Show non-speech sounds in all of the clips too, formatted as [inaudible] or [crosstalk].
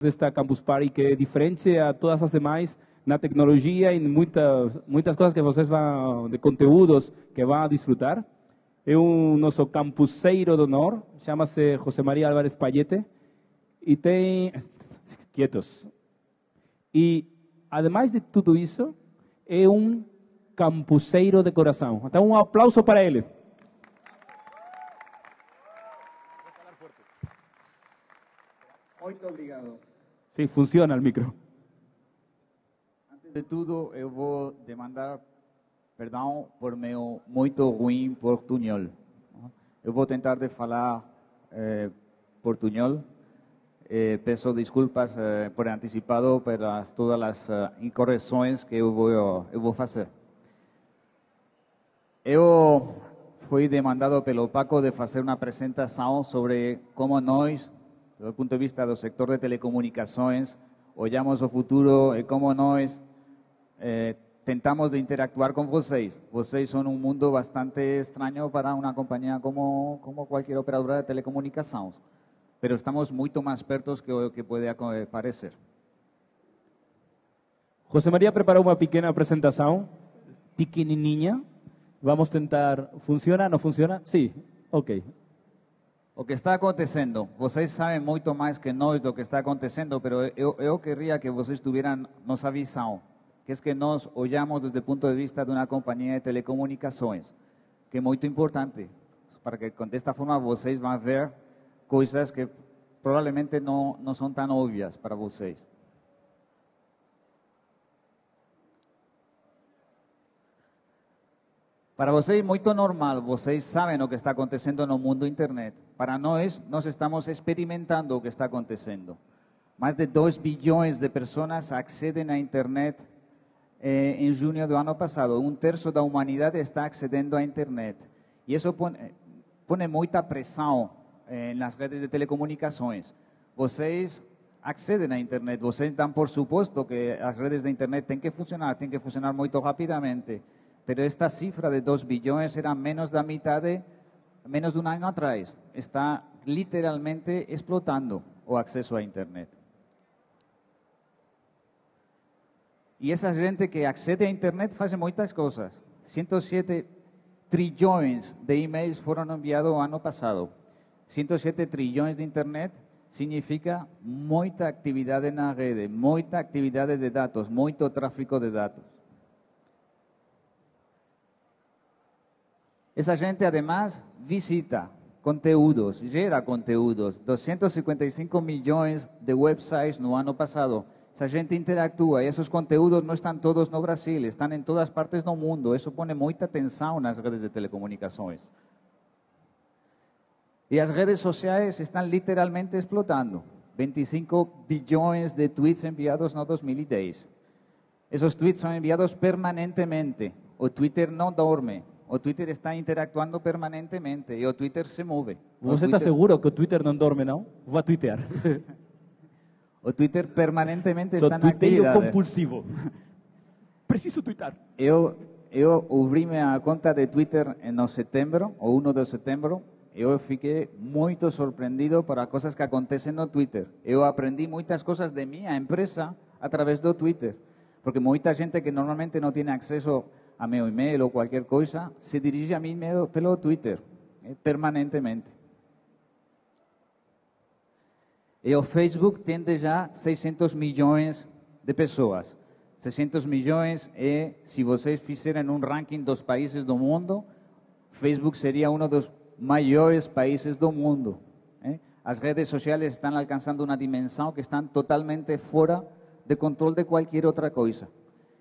desta Campus Party que é diferente a todas as demais na tecnologia e muitas muitas coisas que vocês vão de conteúdos que vão desfrutar. É o nosso campuseiro de honor, chama-se José Maria Álvarez Payete e tem [laughs] quietos. E ademais de tudo isso, é um campuseiro de coração. Então um aplauso para ele. Muito obrigado. Sim, funciona o micro. Antes de tudo, eu vou demandar perdão por meu muito ruim portunhol. Eu vou tentar de falar eh. Eh, peço desculpas eh, por anticipado pelas todas as eh, incorreções que eu vou, eu vou fazer. Eu fui demandado pelo Paco de fazer uma apresentação sobre como nós, do ponto de vista do sector de telecomunicações, olhamos o futuro e como nós eh, tentamos de interactuar com vocês. Vocês são um mundo bastante estranho para uma companhia como, como qualquer operadora de telecomunicações. Pero estamos muito mais perto que o que pode aco- parecer. José Maria preparou uma pequena apresentação, pequenininha. Vamos tentar. Funciona? Não funciona? Sim. Ok. O que está acontecendo, vocês sabem muito mais que nós do que está acontecendo, pero eu, eu queria que vocês tivessem nossa visão, que é que nós olhamos desde o ponto de vista de uma companhia de telecomunicações, que é muito importante, para que desta forma vocês vão ver coisas que provavelmente não, não são tão óbvias para vocês. Para vocês muito normal, vocês sabem o que está acontecendo no mundo internet. Para nós, nós estamos experimentando o que está acontecendo. Mais de 2 bilhões de pessoas accedem à internet eh, em junho do ano passado. Um terço da humanidade está accedendo à internet. E isso põe, põe muita pressão eh, redes de telecomunicações. Vocês accedem à internet, vocês dão por suposto que as redes de internet têm que funcionar, têm que funcionar muito rapidamente. Pero esta cifra de 2 billones era menos de la mitad de menos de un año atrás. Está literalmente explotando o acceso a Internet. Y esa gente que accede a Internet hace muchas cosas. 107 trillones de emails fueron enviados el año pasado. 107 trillones de Internet significa mucha actividad en la red, mucha actividad de datos, mucho tráfico de datos. Esa gente además visita conteúdos, llega conteúdos, 255 millones de websites no ano pasado. Esa gente interactúa y esos conteúdos no están todos no Brasil, están en todas partes del mundo. Eso pone mucha tensión en las redes de telecomunicaciones. Y las redes sociales están literalmente explotando. 25 billones de tweets enviados no 2010. Esos tweets son enviados permanentemente. O Twitter no duerme. O Twitter está interactuando permanentemente e o Twitter se move. Você está Twitter- seguro que o Twitter não dorme, não? Vou twittear. [laughs] O Twitter permanentemente Sou está na atividade. compulsivo. [laughs] Preciso twittar. Eu, eu abri minha conta de Twitter no setembro, ou 1 de setembro. Eu fiquei muito surpreendido por as coisas que acontecem no Twitter. Eu aprendi muitas coisas de minha empresa através do Twitter. Porque muita gente que normalmente não tem acesso a meu e-mail ou qualquer coisa, se dirige a mim pelo Twitter, eh, permanentemente. E o Facebook tem já 600 milhões de pessoas. 600 milhões e, se vocês fizerem um ranking dos países do mundo, Facebook seria um dos maiores países do mundo. eh? As redes sociais estão alcançando uma dimensão que estão totalmente fora de controle de qualquer outra coisa.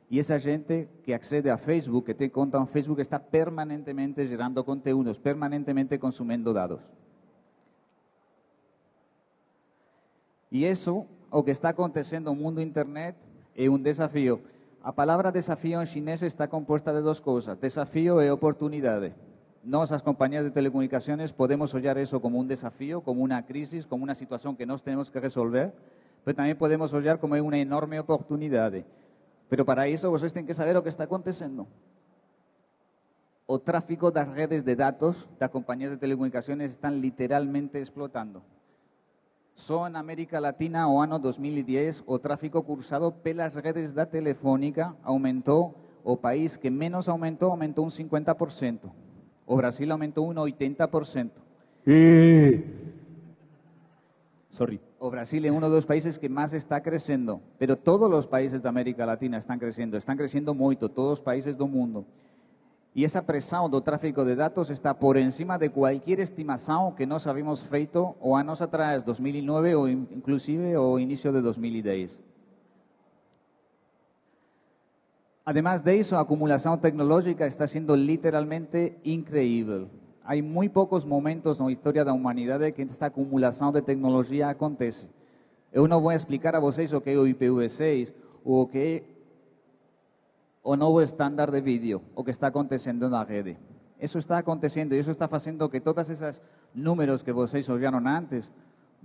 E essa gente que accede a Facebook, que tem conta no Facebook, está permanentemente gerando conteúdos, permanentemente consumindo dados. E isso, o que está acontecendo no mundo internet, é um desafio. A palavra desafio em chinês está composta de duas coisas: desafio e oportunidade. Nós, as companhias de telecomunicações, podemos olhar isso como um desafio, como uma crise, como uma situação que nós temos que resolver, mas também podemos olhar como uma enorme oportunidade. Pero para isso, vocês têm que saber o que está acontecendo. O tráfico das redes de dados das companhias de telecomunicações estão literalmente explotando. Só en América Latina, o ano 2010, o tráfico cruzado pelas redes da Telefónica aumentou, o país que menos aumentou, aumentou un 50%. O Brasil aumentou un 80%. E... O Brasil es uno de los países que más está creciendo, pero todos los países de América Latina están creciendo, están creciendo mucho, todos los países del mundo. Y esa presión do tráfico de datos está por encima de cualquier estimación que nos habíamos feito o años atrás, 2009 o inclusive o inicio de 2010. Además de eso, la acumulación tecnológica está siendo literalmente increíble. Hay muy pocos momentos en la historia de la humanidad que esta acumulación de tecnología acontece. No voy a explicar a vocês o que es o IPv6 o o que é o novo estándar de vídeo, o que está acontecendo na rede. Eso está acontecendo e eso está haciendo que todos esos números que vocês olharam antes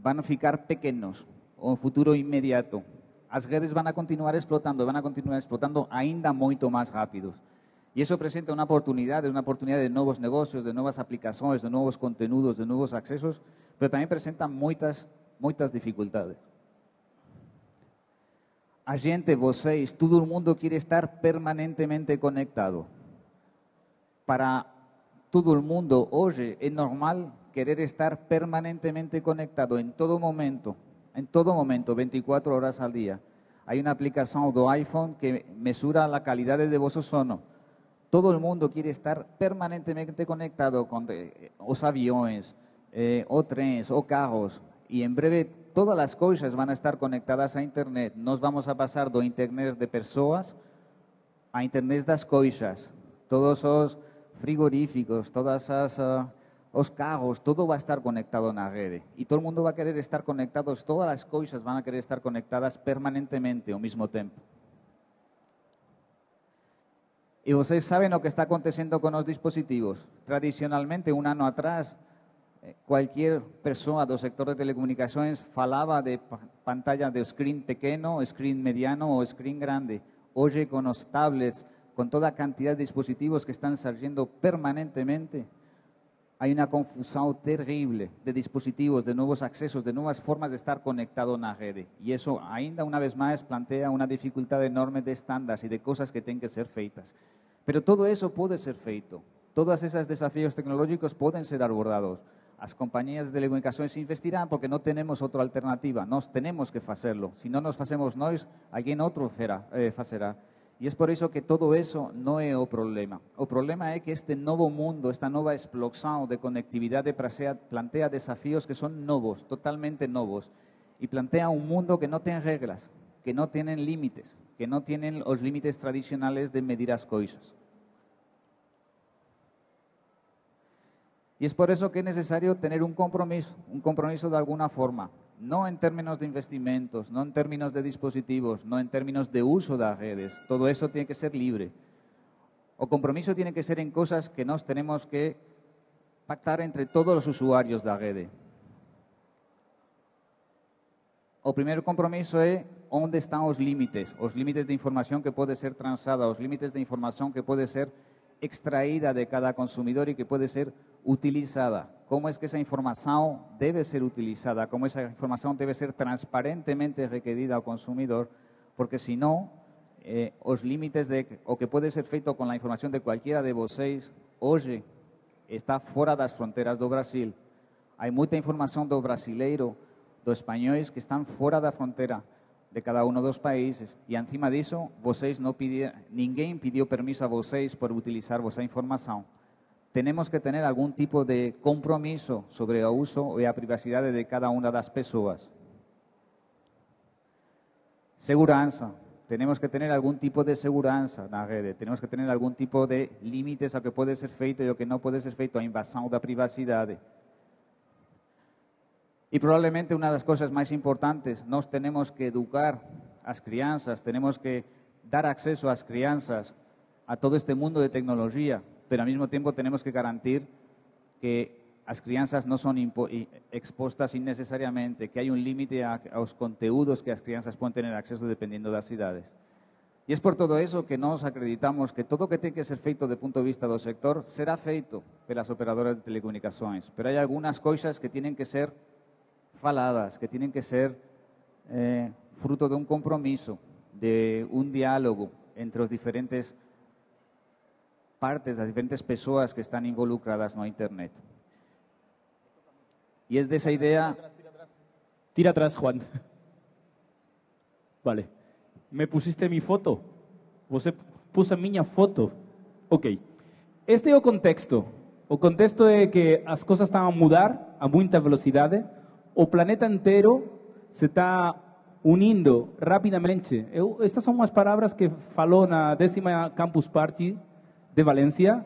a ficar pequenos o futuro inmediato. As redes a continuar explotando, a continuar explotando ainda moito más rápidos. Y eso presenta una oportunidad, una oportunidad de nuevos negocios, de nuevas aplicaciones, de nuevos contenidos, de nuevos accesos, pero también presenta muchas, muchas dificultades. A gente, vocês, todo el mundo quiere estar permanentemente conectado. Para todo el mundo, hoy es normal querer estar permanentemente conectado en todo momento, en todo momento, 24 horas al día. Hay una aplicación do iPhone que mesura la calidad de vosso sono todo el mundo quiere estar permanentemente conectado con eh, los aviones, eh, o trenes, o carros, y en breve todas las cosas van a estar conectadas a Internet. Nos vamos a pasar de Internet de personas a Internet das cosas. Todos los frigoríficos, todas las... Uh, los carros, todo va a estar conectado en la red. Y todo el mundo va a querer estar conectados, todas las cosas van a querer estar conectadas permanentemente al mismo tiempo. Y ustedes saben lo que está aconteciendo con los dispositivos. Tradicionalmente, un año atrás, eh, cualquier persona del sector de telecomunicaciones falaba de pantalla de screen pequeño, screen mediano o screen grande. Hoy con los tablets, con toda cantidad de dispositivos que están saliendo permanentemente, hay una confusión terrible de dispositivos, de nuevos accesos, de nuevas formas de estar conectado en la red. Y eso, ainda una vez más, plantea una dificultad enorme de estándares y de cosas que tienen que ser feitas. Pero todo eso puede ser feito. Todos esos desafíos tecnológicos pueden ser abordados. Las compañías de telecomunicaciones investirán porque no tenemos otra alternativa. Nos tenemos que hacerlo. Si no nos hacemos nosotros, alguien otro hará. Y es por eso que todo eso no es o problema. O problema es que este nuevo mundo, esta nueva explosión de conectividade plantea desafíos que son novos, totalmente novos, y plantea un mundo que no tiene reglas, que no tem límites, que no tem los límites tradicionales de medir as coisas. Y es por eso que es necesario tener un compromiso, un compromiso de alguna forma, no en términos de investimentos, no en términos de dispositivos, no en términos de uso de las redes. Todo eso tiene que ser libre. O compromiso tiene que ser en cosas que nos tenemos que pactar entre todos los usuarios de la red. O primer compromiso es dónde están los límites, los límites de información que puede ser transada, los límites de información que puede ser extraída de cada consumidor y que puede ser utilizada. Cómo es que esa información debe ser utilizada, cómo esa información debe ser transparentemente requerida al consumidor, porque si no, eh, límites de o que puede ser feito con la información de cualquiera de vosotros hoy está fuera las fronteras do Brasil. Hay mucha información do brasileiro, dos españoles que están fuera da frontera de cada uno dos países y encima de eso, vocês no pidieron, ninguém pidió permiso a vocês por utilizar vossa información. Tenemos que tener algún tipo de compromiso sobre el uso y la privacidad de cada una de las personas. Seguranza. Tenemos que tener algún tipo de seguranza en la red. Tenemos que tener algún tipo de límites a que puede ser feito y a que no puede ser feito, a invasión la privacidad. Y probablemente una de las cosas más importantes, nos tenemos que educar a las crianzas, tenemos que dar acceso a las crianzas a todo este mundo de tecnología, pero al mismo tiempo tenemos que garantir que las crianzas no son expuestas innecesariamente, que hay un límite a, los contenidos que las crianzas pueden tener acceso dependiendo de las ciudades. Y es por todo eso que nos acreditamos que todo lo que tiene que ser feito de punto de vista del sector será feito por las operadoras de telecomunicaciones, pero hay algunas cosas que tienen que ser faladas, que tienen que ser eh, fruto de un compromiso, de un diálogo entre los diferentes partes, las diferentes personas que están involucradas no Internet. Y es de esa idea... Tira atrás, Juan. [laughs] Vale. Me pusiste mi foto. Você puso minha foto. Ok. Este é o contexto. O contexto é que as coisas estão a mudar a muita velocidade. O planeta inteiro se está unindo rapidamente. Eu, estas são umas palavras que falou na décima Campus Party de Valência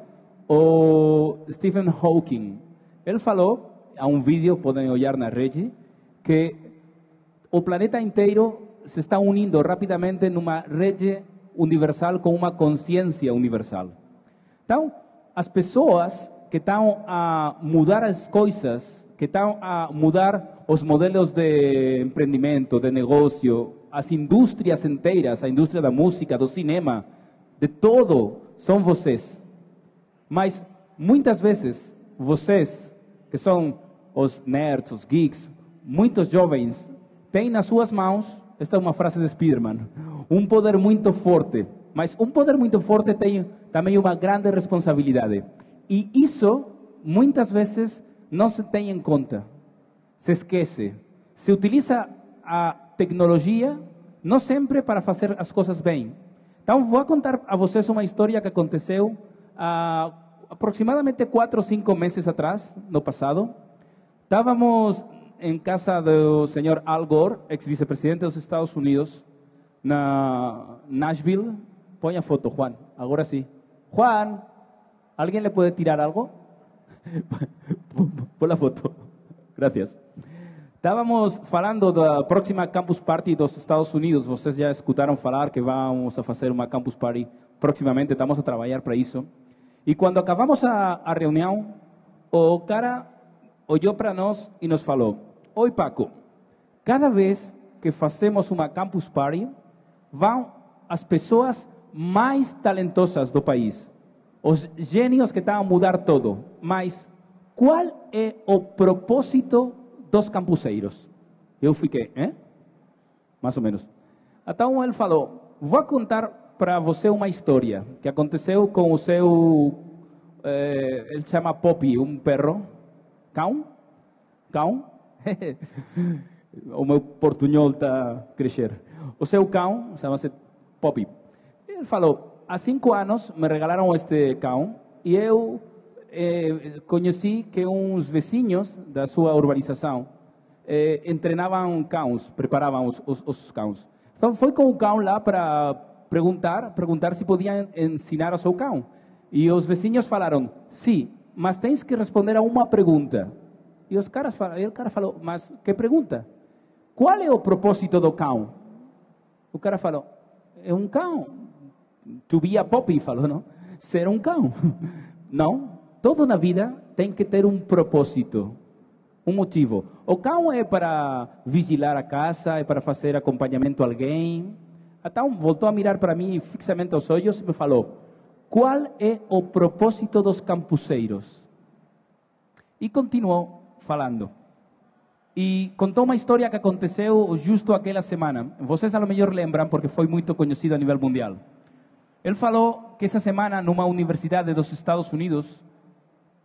o Stephen Hawking. Ele falou, há um vídeo, podem olhar na rede, que o planeta inteiro se está unindo rapidamente numa rede universal com uma consciência universal. Então, as pessoas que estão a mudar as coisas, que estão a mudar os modelos de empreendimento, de negócio, as indústrias inteiras, a indústria da música, do cinema, de todo, são vocês. Mas muitas vezes vocês, que são os nerds, os geeks, muitos jovens, têm nas suas mãos esta é uma frase de Spiderman. Um poder muito forte. Mas um poder muito forte tem também uma grande responsabilidade. E isso, muitas vezes, não se tem em conta. Se esquece. Se utiliza a tecnologia, não sempre para fazer as coisas bem. Então, vou contar a vocês uma história que aconteceu há aproximadamente quatro ou cinco meses atrás, no passado. Estávamos en casa del señor Al Gore, ex vicepresidente de los Estados Unidos, na Nashville. Pon a foto, Juan. Ahora sí. Juan, ¿alguien le puede tirar algo? [laughs] Pon la foto. Gracias. Estávamos falando da próxima Campus Party dos Estados Unidos. Vocês já escutaram falar que vamos a fazer uma Campus Party proximamente. Estamos a trabalhar para isso. E quando acabamos a, a reunião, o cara olhou para nós e nos falou: Oi, Paco, cada vez que fazemos uma campus party, vão as pessoas mais talentosas do país, os gênios que estão a mudar todo. Mas qual é o propósito dos campuseiros? Eu fiquei, hein? Mais ou menos. Então ele falou: Vou contar para você uma história que aconteceu com o seu. Eh, ele chama Poppy, um perro. Cão? Cão? [laughs] o meu portunhol está a crescer. O seu cão chama-se Poppy. Ele falou: há cinco anos me regalaram este cão e eu eh, conheci que uns vizinhos da sua urbanização eh, treinavam cães, preparavam os, os, os cães. Então foi com o cão lá para perguntar, perguntar se podiam ensinar ao seu cão. E os vizinhos falaram: sim, mas tens que responder a uma pergunta. E os caras falaram, o cara falou, mas que pergunta? Qual é o propósito do cão? O cara falou, é um cão. To be a poppy, [laughs] falou, não? Ser um cão. Não, toda na vida tem que ter um propósito, um motivo. O cão é para vigiar a casa, é para fazer acompanhamento a alguém. Então voltou a mirar para mim fixamente aos olhos e me falou: Qual é o propósito dos campuseiros? E continuou falando. E contou uma história que aconteceu justo aquela semana. Vocês a lo melhor lembram porque foi muito conhecido a nível mundial. Ele falou que essa semana, numa universidade dos Estados Unidos,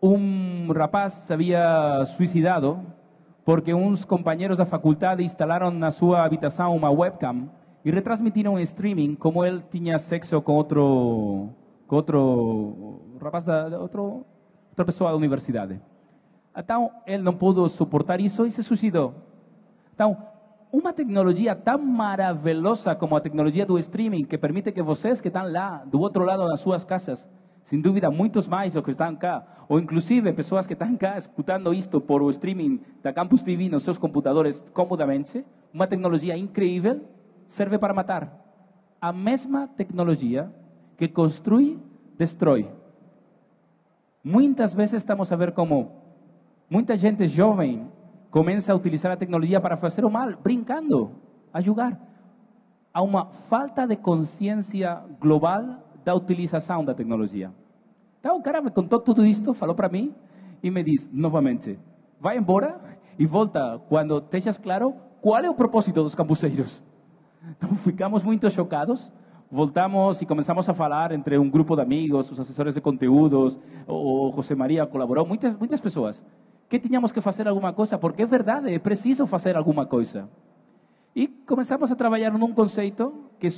um rapaz se havia suicidado porque uns companheiros da faculdade instalaram na sua habitação uma webcam e retransmitiram em streaming como ele tinha sexo com outro, com outro rapaz da, outro, outra pessoa da universidade. Então, ele não suportar isso e se suicidou. Então, uma tecnologia tão maravilhosa como a tecnologia do streaming, que permite que vocês que estão lá, do outro lado das suas casas, sem dúvida, muitos mais os que estão cá, ou inclusive pessoas que estão cá escutando isto por o streaming da Campus TV nos seus computadores comodamente, uma tecnologia incrível, serve para matar. A mesma tecnologia que construi, destrói. Muitas vezes estamos a ver como Muita gente jovem começa a utilizar a tecnologia para fazer o mal, brincando, a jogar. Há uma falta de consciência global da utilização da tecnologia. Então o cara me contou tudo isto, falou para mim e me disse novamente: vai embora e volta quando estejas claro qual é o propósito dos campuseiros. Então [laughs] ficamos muito chocados, voltamos e começamos a falar entre um grupo de amigos, os assessores de conteúdos, o José Maria colaborou, muitas, muitas pessoas, que tínhamos que fazer alguma coisa, porque é verdade, é preciso fazer alguma coisa. E começamos a trabalhar num conceito que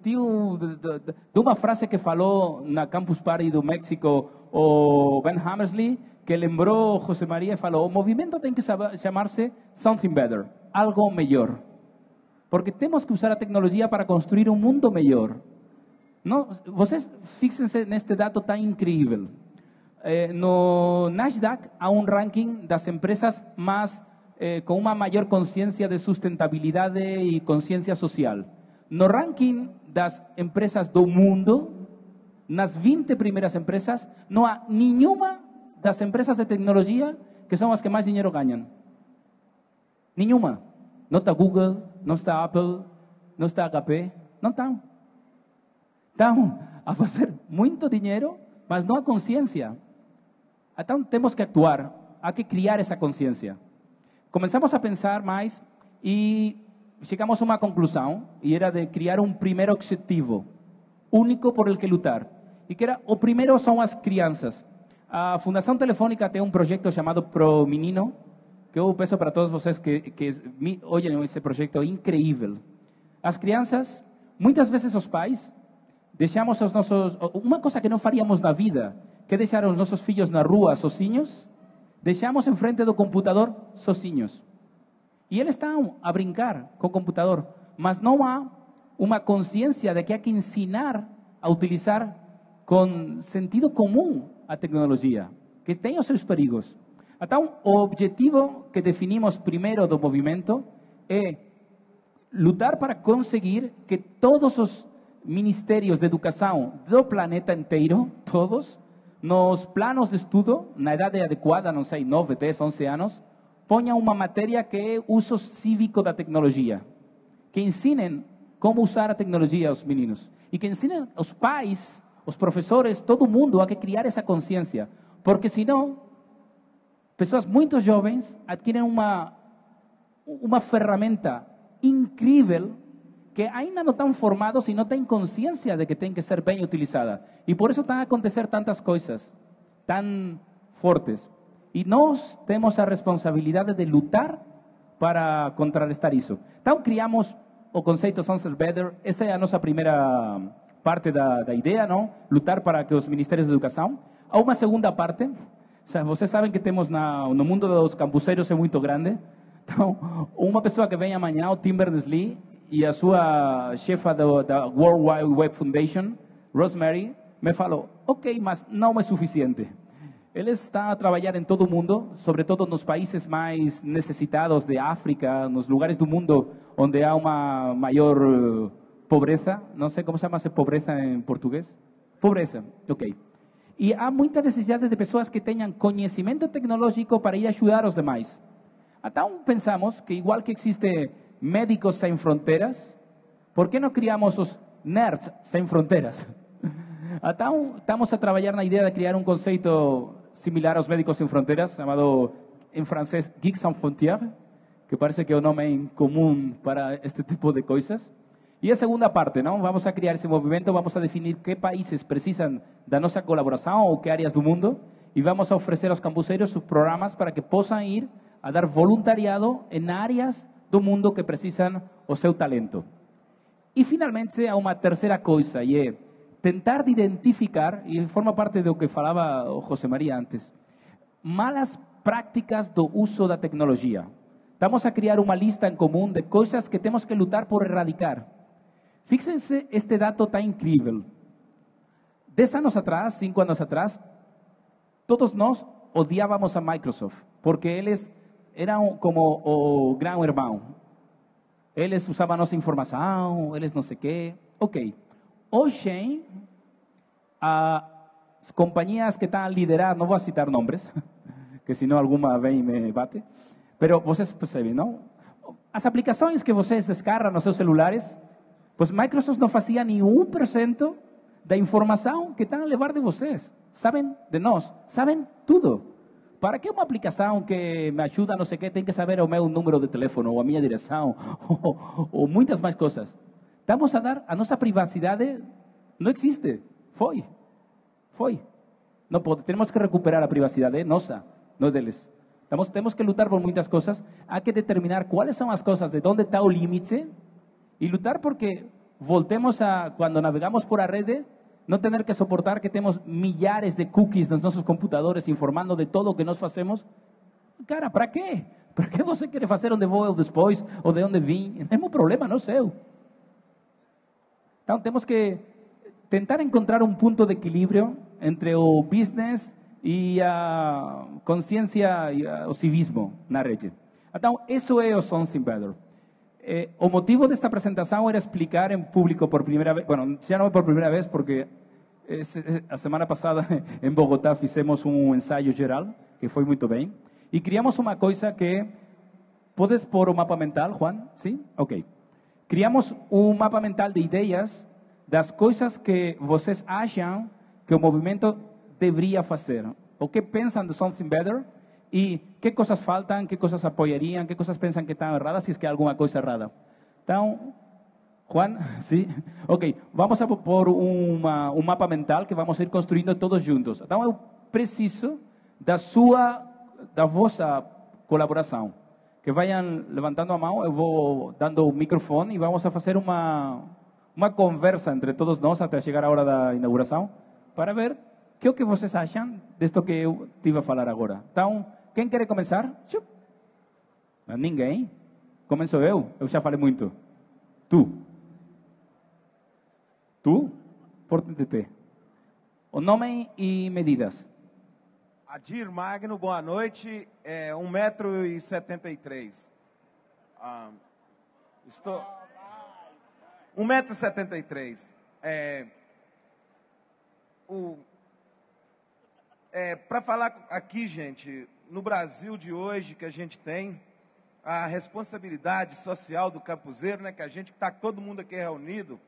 de, uma frase que falou na Campus Party do México o Ben Hammersley, que lembrou José Maria e falou: o movimento tem que chamar-se Something Better, algo melhor. Porque temos que usar a tecnologia para construir um mundo melhor. Não, vocês fixem-se neste dado tão incrível. Eh, no Nasdaq há um ranking das empresas mais eh, com uma maior consciência de sustentabilidade e consciência social. No ranking das empresas do mundo, nas 20 primeiras empresas, não há nenhuma das empresas de tecnologia que são as que mais dinheiro ganham. Nenhuma. Não está Google, não está Apple, não está HP, não estão. Estão a fazer muito dinheiro, mas não há consciência. Então temos que actuar, há que criar essa consciência. Começamos a pensar mais e chegamos a uma conclusão, e era de criar um primeiro objetivo único por el que lutar. E que era, o primeiro são as crianças. A Fundação Telefônica tem um projeto chamado Pro Menino, que eu peço para todos vocês que, que olhem esse projeto é incrível. As crianças, muitas vezes os pais, deixamos os nossos... Uma coisa que não faríamos na vida, que deixar os nossos filhos na rua sozinhos, deixamos em frente do computador sozinhos. E eles estão a brincar com o computador, mas não há uma consciência de que há que ensinar a utilizar com sentido comum a tecnologia, que tem os seus perigos. Então, o objetivo que definimos primeiro do movimento é lutar para conseguir que todos os ministérios de educação do planeta inteiro, todos, nos planos de estudo, na idade adequada, não sei, 9, 10, 11 anos, ponha uma matéria que é uso cívico da tecnologia. Que ensinem como usar a tecnologia aos meninos. E que ensinem os pais, os professores, todo mundo a que criar essa consciência. Porque senão, pessoas muito jovens adquirem uma, uma ferramenta incrível que ainda não estão formados e não têm consciência de que tem que ser bem utilizada. E por isso estão a acontecer tantas coisas tão fortes. E nós temos a responsabilidade de lutar para contrarrestar isso. Então criamos o conceito Sunset Better. Essa é a nossa primeira parte da, da ideia, não? Lutar para que os ministérios de educação. Há uma segunda parte. Vocês sabem que temos na, no mundo dos campuseiros é muito grande. Então, uma pessoa que vem amanhã, o Tim Berners-Lee, e a sua chefa do, da World Wide Web Foundation, Rosemary, me falou: ok, mas não é suficiente. Ele está a trabalhar em todo o mundo, sobretudo nos países mais necessitados de África, nos lugares do mundo onde há uma maior eh, pobreza. Não sei como se chama pobreza em português. Pobreza, ok. E há muita necessidade de pessoas que tenham conhecimento tecnológico para ir ajudar os demais. Então pensamos que igual que existe Médicos Sem Fronteiras, por que não criamos os Nerds Sem Fronteiras? Então, [laughs] estamos a trabalhar na ideia de criar um conceito similar a los Médicos Sin Fronteras, llamado en francés Geeks Sans Frontières, que parece que es un nombre en común para este tipo de cosas. Y a segunda parte, ¿no? Vamos a crear ese movimento, vamos a definir qué países precisan de nuestra colaboración o qué áreas del mundo y vamos a ofrecer a los campuseros sus programas para que puedan ir a dar voluntariado en áreas del mundo que precisan o seu talento. Y finalmente, a una tercera cosa, y es tentar de identificar, e forma parte do que falava o José Maria antes, malas práticas do uso da tecnologia. Estamos a criar uma lista em comum de coisas que temos que lutar por erradicar. Fíjense este dado tão incrível. Dez anos atrás, cinco anos atrás, todos nós odiávamos a Microsoft, porque eles eram como o grão irmão. Eles usavam nossa informação, eles não sei o quê. Ok. Hoje, as companhias que estão a liderar, não vou citar nomes, [laughs] que senão alguma vem e me bate, mas vocês percebem, não? As aplicações que vocês descarregam nos seus celulares, pois Microsoft não fazia nem 1% da informação que estão a levar de vocês. Sabem de nós, sabem tudo. para que uma aplicação que me ajuda, não sei o que, tem que saber o meu número de telefone, ou a minha direção, [laughs] ou, ou muitas mais coisas. Estamos a dar, a nossa privacidade não existe. Foi. Foi. Não pode, temos que recuperar a privacidade nossa, não deles. Estamos, temos que lutar por muitas coisas. Há que determinar quais são as coisas, de onde está o limite, e lutar porque voltemos a, quando navegamos por a rede, não ter que suportar que temos milhares de cookies nos nossos computadores informando de todo o que nós fazemos. Cara, para quê? Para que você quer fazer onde vou eu depois, ou de onde vim? É meu problema, não seu. Então temos que tentar encontrar um ponto de equilíbrio entre o business e a consciência e o civismo na rede. Então, isso é o Something Better. Eh, o motivo desta apresentação era explicar em público por primeira vez, bueno, já não é por primeira vez, porque a semana passada [laughs] em Bogotá fizemos um ensaio geral, que foi muito bem, e criamos uma coisa que, podes pôr o mapa mental, Juan? Sim? Ok. Criamos um mapa mental de ideias das coisas que vocês acham que o movimento deveria fazer. O que pensam de Something Better e que coisas faltam, que coisas apoiariam, que coisas pensam que estão erradas, se é que há alguma coisa errada. Então, Juan, [laughs] sim? Ok, vamos a pôr uma, um mapa mental que vamos ir construindo todos juntos. Então, eu preciso da sua, da vossa colaboração. Que vayan levantando a mão, eu vou dando o microfone e vamos a fazer uma, uma conversa entre todos nós até chegar a hora da inauguração, para ver o que, vocês acham disto que eu tive a falar agora. Então, quem quer começar? Ninguém. Começo eu? Eu já falei muito. Tu. Tu? Porte te O nome e medidas. Adir Magno, boa noite. É 1,73m. Ah, estou. 1,73m. É, o, é, Para falar aqui, gente, no Brasil de hoje que a gente tem, a responsabilidade social do campuseiro, né, que a gente está todo mundo aqui reunido,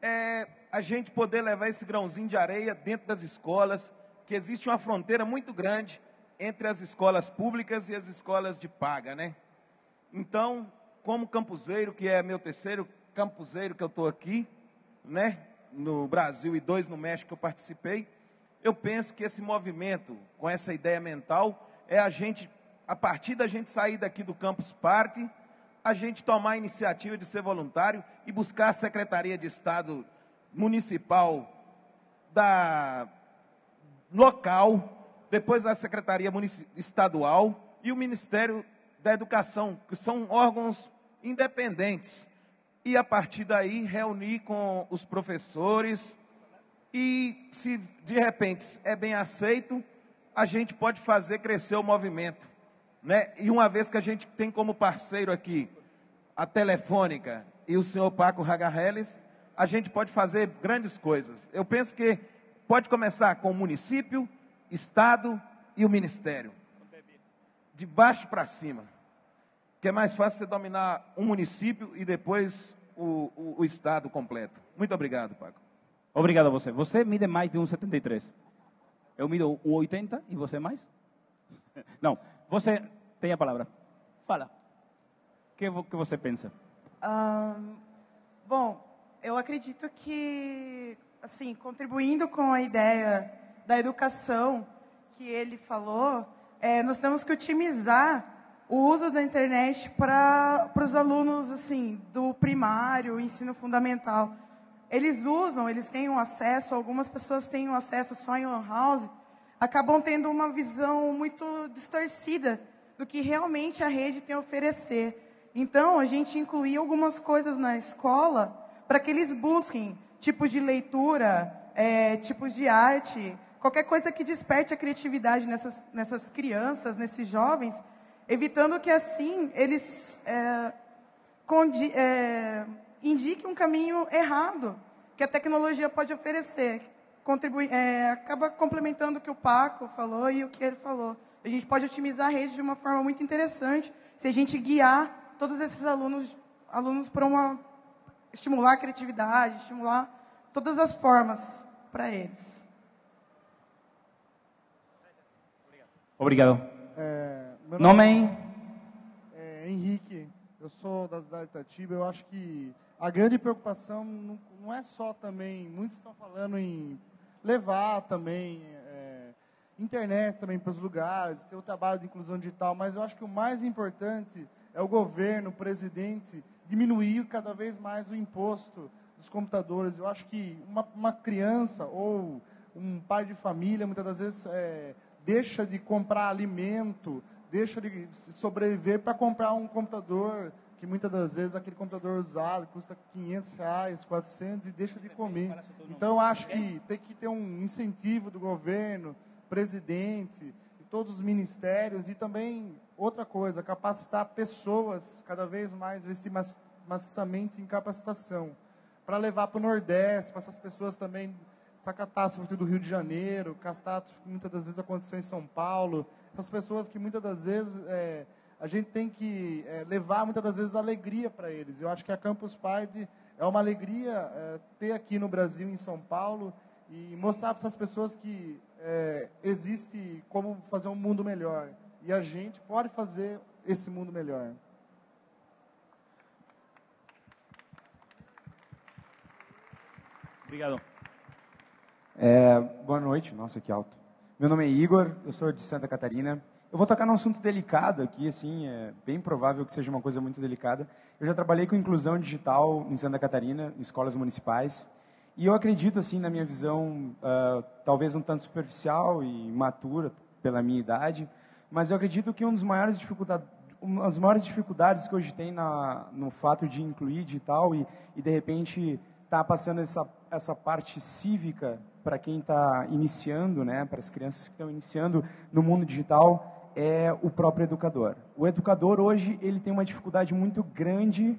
é a gente poder levar esse grãozinho de areia dentro das escolas, que existe uma fronteira muito grande entre as escolas públicas e as escolas de paga, né? Então, como campuseiro, que é meu terceiro campuseiro que eu estou aqui, né, no Brasil e dois no México que eu participei, eu penso que esse movimento, com essa ideia mental, é a gente, a partir da gente sair daqui do Campus Party, a gente tomar a iniciativa de ser voluntário e buscar a Secretaria de Estado Municipal da local, depois a Secretaria Estadual e o Ministério da Educação, que são órgãos independentes. E a partir daí reunir com os professores e se de repente é bem aceito, a gente pode fazer crescer o movimento. Né? E uma vez que a gente tem como parceiro aqui a Telefônica e o senhor Paco Ragarreles, a gente pode fazer grandes coisas. Eu penso que pode começar com o município, estado e o ministério. De baixo para cima. Que é mais fácil você dominar um município e depois o, o, o estado completo. Muito obrigado, Paco. Obrigado a você. Você mide mais de 1,73. Eu mido 1,80 e você mais? [laughs] Não, você tem a palavra. Fala. O que, que você pensa? Um, bom, eu acredito que, assim, contribuindo com a ideia da educação que ele falou, é, nós temos que otimizar o uso da internet para os alunos, assim, do primário, ensino fundamental eles usam, eles têm um acesso, algumas pessoas têm um acesso só em lan house, acabam tendo uma visão muito distorcida do que realmente a rede tem a oferecer. Então, a gente incluir algumas coisas na escola para que eles busquem tipos de leitura, é, tipos de arte, qualquer coisa que desperte a criatividade nessas, nessas crianças, nesses jovens, evitando que assim eles é, condi, é, indique um caminho errado que a tecnologia pode oferecer. Contribui, é, acaba complementando o que o Paco falou e o que ele falou. A gente pode otimizar a rede de uma forma muito interessante se a gente guiar todos esses alunos, alunos para uma estimular a criatividade, estimular todas as formas para eles. Obrigado. É, meu Nome? é Henrique, eu sou da cidade de Itatiba. Eu acho que a grande preocupação não, não é só também, muitos estão falando em levar também é, internet também para os lugares, ter o trabalho de inclusão digital, mas eu acho que o mais importante é o governo, o presidente, diminuir cada vez mais o imposto dos computadores. Eu acho que uma, uma criança ou um pai de família, muitas das vezes, é, deixa de comprar alimento, deixa de sobreviver para comprar um computador que muitas das vezes aquele computador usado custa 500 reais, 400 e deixa de comer. Então acho que tem que ter um incentivo do governo, presidente todos os ministérios e também outra coisa, capacitar pessoas cada vez mais, investir maciçamente em capacitação para levar para o Nordeste, para essas pessoas também essa catástrofe do Rio de Janeiro, catástrofe que muitas das vezes aconteceu em São Paulo, essas pessoas que muitas das vezes é, a gente tem que é, levar muitas das vezes alegria para eles. Eu acho que a Campus Party é uma alegria é, ter aqui no Brasil, em São Paulo, e mostrar para essas pessoas que é, existe como fazer um mundo melhor. E a gente pode fazer esse mundo melhor. Obrigado. É, boa noite, nossa, que alto. Meu nome é Igor, eu sou de Santa Catarina. Eu vou tocar num assunto delicado aqui, assim, é bem provável que seja uma coisa muito delicada. Eu já trabalhei com inclusão digital em Santa Catarina, em escolas municipais, e eu acredito, assim, na minha visão, uh, talvez um tanto superficial e matura pela minha idade, mas eu acredito que um dos maiores dificuldades uma das maiores dificuldades que hoje tem na, no fato de incluir digital e, e de repente tá passando essa, essa parte cívica para quem está iniciando, né, para as crianças que estão iniciando no mundo digital, é o próprio educador. O educador hoje ele tem uma dificuldade muito grande,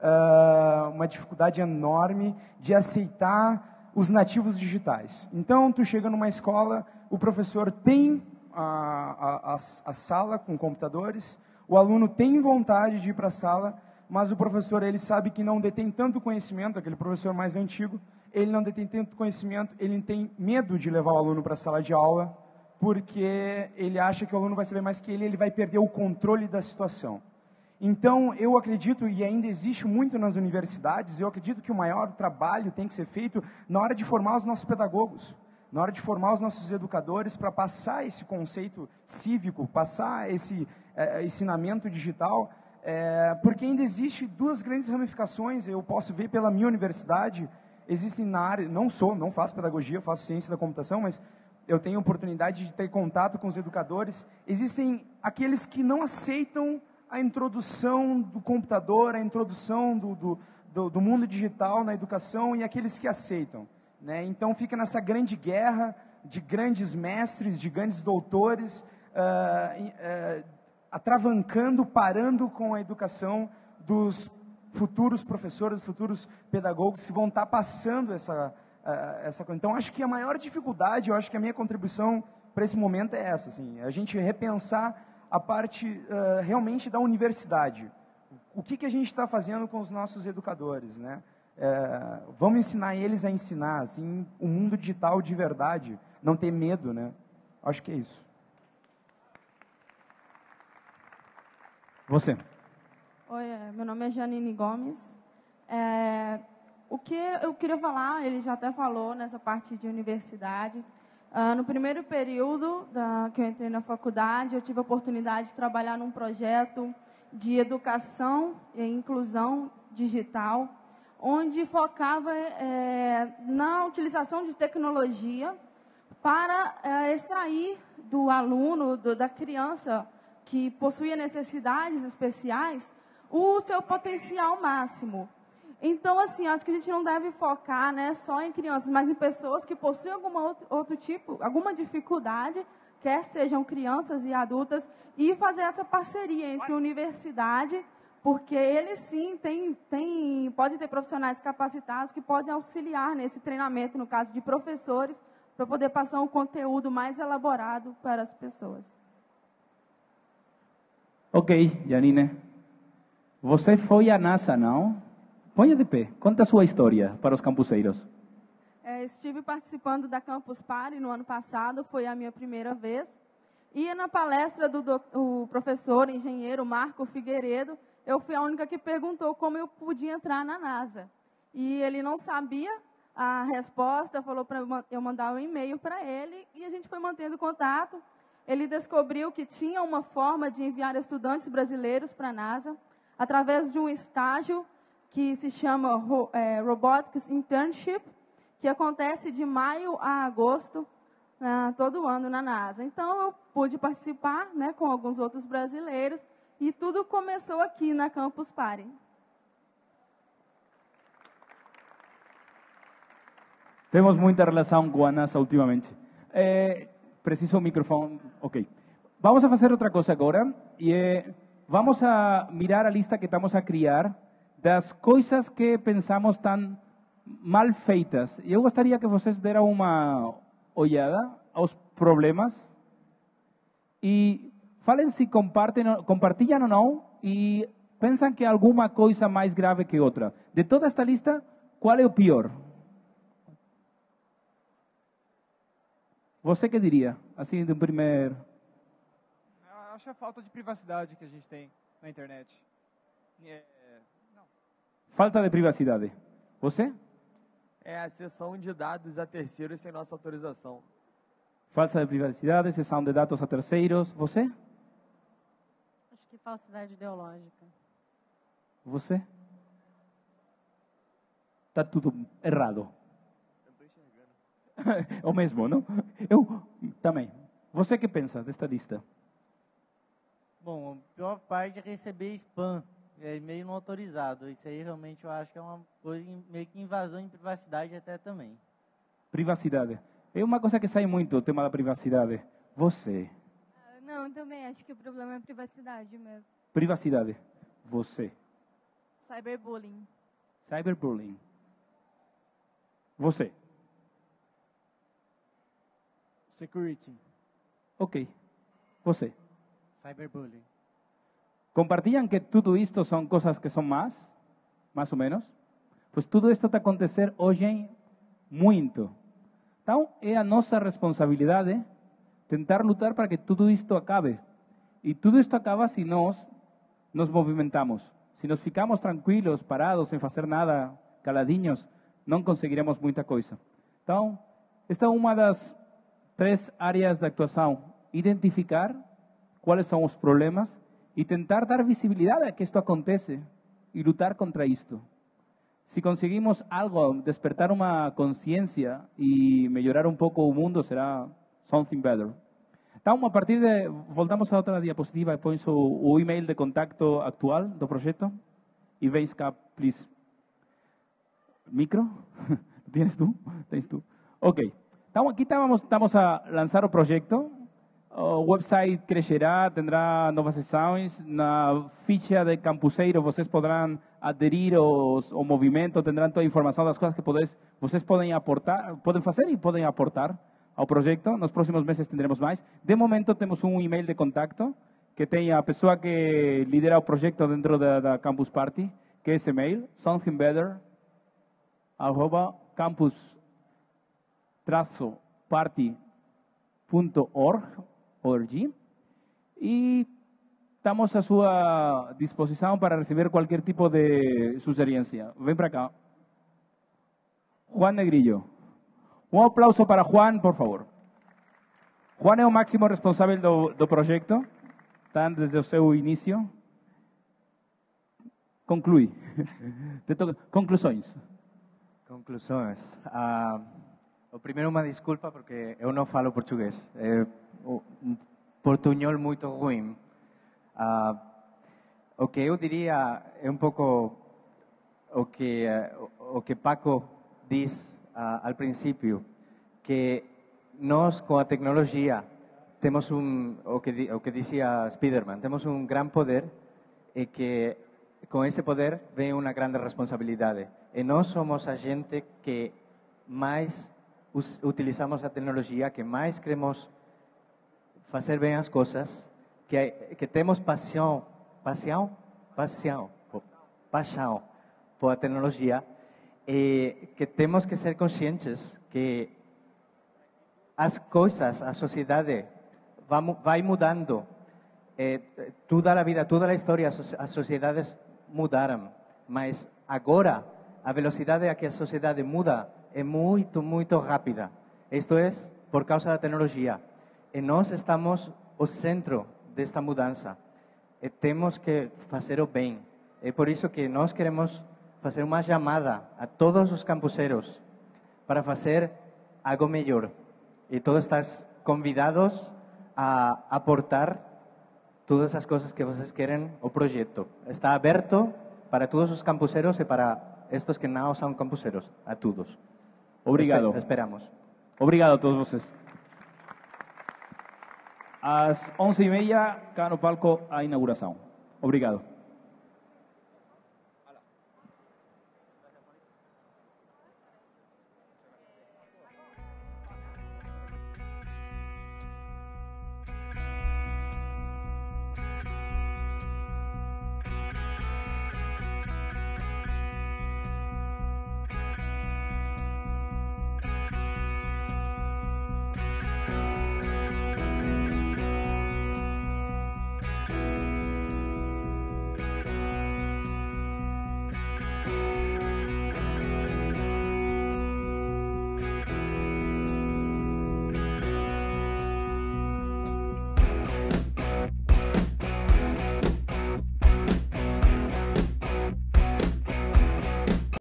uh, uma dificuldade enorme de aceitar os nativos digitais. Então, tu chega numa escola, o professor tem a, a, a, sala com computadores, o aluno tem vontade de ir para a sala, mas o professor ele sabe que não detém tanto conhecimento, aquele professor mais antigo, ele não detém tanto conhecimento, ele tem medo de levar o aluno para a sala de aula, porque ele acha que o aluno vai saber mais que ele, ele vai perder o controle da situação. Então, eu acredito, e ainda existe muito nas universidades, eu acredito que o maior trabalho tem que ser feito na hora de formar os nossos pedagogos, na hora de formar os nossos educadores para passar esse conceito cívico, passar esse é, ensinamento digital, é, porque ainda existe duas grandes ramificações, eu posso ver pela minha universidade, existem na área, não sou, não faço pedagogia, faço ciência da computação, mas eu tenho oportunidade de ter contato com os educadores. Existem aqueles que não aceitam a introdução do computador, a introdução do, do, do, do mundo digital na educação e aqueles que aceitam. Né? Então fica nessa grande guerra de grandes mestres, de grandes doutores, uh, uh, atravancando, parando com a educação dos futuros professores, futuros pedagogos que vão estar passando essa, essa coisa. Então, acho que a maior dificuldade, eu acho que a minha contribuição para esse momento é essa, assim, a gente repensar a parte uh, realmente da universidade. O que, que a gente está fazendo com os nossos educadores, né? É, vamos ensinar eles a ensinar, assim, o mundo digital de verdade, não ter medo, né? Acho que é isso. Você. Oi, é, meu nome é Janine Gomes. É, o que eu queria falar, ele já até falou nessa parte de universidade. Uh, no primeiro período da, que eu entrei na faculdade, eu tive a oportunidade de trabalhar num projeto de educação e inclusão digital, onde focava é, na utilização de tecnologia para é, extrair do aluno, do, da criança que possuía necessidades especiais, o seu potencial máximo. Então, assim, acho que a gente não deve focar né, só em crianças, mas em pessoas que possuem algum outro, outro tipo, alguma dificuldade, quer sejam crianças e adultas, e fazer essa parceria entre universidade, porque eles sim têm, têm, pode ter profissionais capacitados que podem auxiliar nesse treinamento, no caso de professores, para poder passar um conteúdo mais elaborado para as pessoas. Ok, Janine. Você foi à NASA, não? Ponha de pé. Conta a sua história para os campuseiros. É, estive participando da Campus Party no ano passado, foi a minha primeira vez. E na palestra do, do professor, engenheiro Marco Figueiredo, eu fui a única que perguntou como eu podia entrar na NASA. E ele não sabia a resposta, falou para eu mandar um e-mail para ele e a gente foi mantendo contato. Ele descobriu que tinha uma forma de enviar estudantes brasileiros para a NASA através de um estágio que se chama é, Robotics Internship, que acontece de maio a agosto uh, todo ano na NASA. Então eu pude participar, né, com alguns outros brasileiros e tudo começou aqui na Campus Party. Temos muita relação com a NASA ultimamente. É, preciso o microfone. Ok. Vamos a fazer outra coisa agora. E é, vamos a mirar a lista que estamos a criar das coisas que pensamos tão mal feitas. Eu gostaria que vocês deram uma olhada aos problemas e falem se compartem, compartilham ou não e pensam que alguma coisa mais grave que outra. De toda esta lista, qual é o pior? Você que diria, assim, de um primeiro... Eu acho a falta de privacidade que a gente tem na internet. É... Falta de privacidade. Você? É a cessão de dados a terceiros sem nossa autorização. Falta de privacidade, cessão de dados a terceiros. Você? Que falsidade ideológica. Você? Está tudo errado. [laughs] é o mesmo, não? Eu também. Você que pensa desta lista? Bom, a pior parte é receber spam, é e-mail não autorizado. Isso aí realmente eu acho que é uma coisa meio que invasão de privacidade até também. Privacidade. É uma coisa que sai muito, o tema da privacidade. Você. Não, também acho que o problema é privacidade mesmo. Privacidade. Você. Cyberbullying. Cyberbullying. Você. Security. Ok. Você. Cyberbullying. ¿Compartían que tudo isto são coisas que são más? Mais ou menos? Pois tudo isto está a acontecer hoje muito. Então, é a nossa responsabilidade tentar lutar para que tudo isto acabe. E tudo isto acaba se nós nos movimentamos. Se nos ficamos tranquilos, parados, sem fazer nada, caladinhos, não conseguiremos muita coisa. Então, esta é uma das três áreas de actuação: identificar quais são os problemas e tentar dar visibilidade a que isto acontece e lutar contra isto. Se conseguimos algo, despertar uma consciência e melhorar um pouco o mundo, será something better. Então, a partir de. Voltamos a outra diapositiva põe o, o e-mail de contato atual do projeto. E vens cá, please. Micro? [laughs] Tienes tu? Tens tu? Ok. Então, aqui estamos, estamos a lançar o projeto. O website crescerá, terá novas sessões. Na ficha de campuseiro, vocês poderão aderir aos, ao movimento, terão toda a informação das coisas que podes, vocês podem aportar, podem fazer e podem aportar ao projeto. Nos próximos meses teremos mais. De momento, temos um e-mail de contato que tem a pessoa que lidera o projeto dentro da, da Campus Party, que é esse e-mail, somethingbetter, arroba campus party.org e estamos a sua disposição para receber qualquer tipo de sugerência. Vem para cá. Juan Negrillo. Um aplauso para Juan, por favor. Juan é o máximo responsável do, do projeto, desde [laughs] o seu início. Conclui. Conclusões. Conclusões. O primeiro, uma desculpa, porque eu não falo português. É portunhol muito ruim. Uh, o que eu diria é um pouco o que, uh, o que Paco diz uh, ao princípio, que nós com a tecnologia temos um, o que, o que dizia Spiderman, temos um grande poder e que com esse poder vem uma grande responsabilidade. E nós somos a gente que mais utilizamos a tecnologia, que mais queremos fazer bem as coisas, que, que temos paixão, paixão, paixão, paixão por a tecnologia, e que temos que ser conscientes que as coisas, a sociedade vai mudando. Eh, toda a vida, toda a história, as sociedades mudaram. Mas agora, a velocidade a que a sociedade muda é muito, muito rápida. Isto é por causa da tecnologia. E nós estamos o centro desta mudança. E temos que fazer o bem. É por isso que nós queremos fazer uma chamada a todos os campuseiros para fazer algo melhor. E todos estás convidados a aportar todas as coisas que vocês querem ao projeto. Está aberto para todos os campuseiros e para estes que não são campuseiros, a todos. Obrigado. Espe- esperamos. Obrigado a todos vocês. Às 11h30, cá no palco, a inauguração. Obrigado.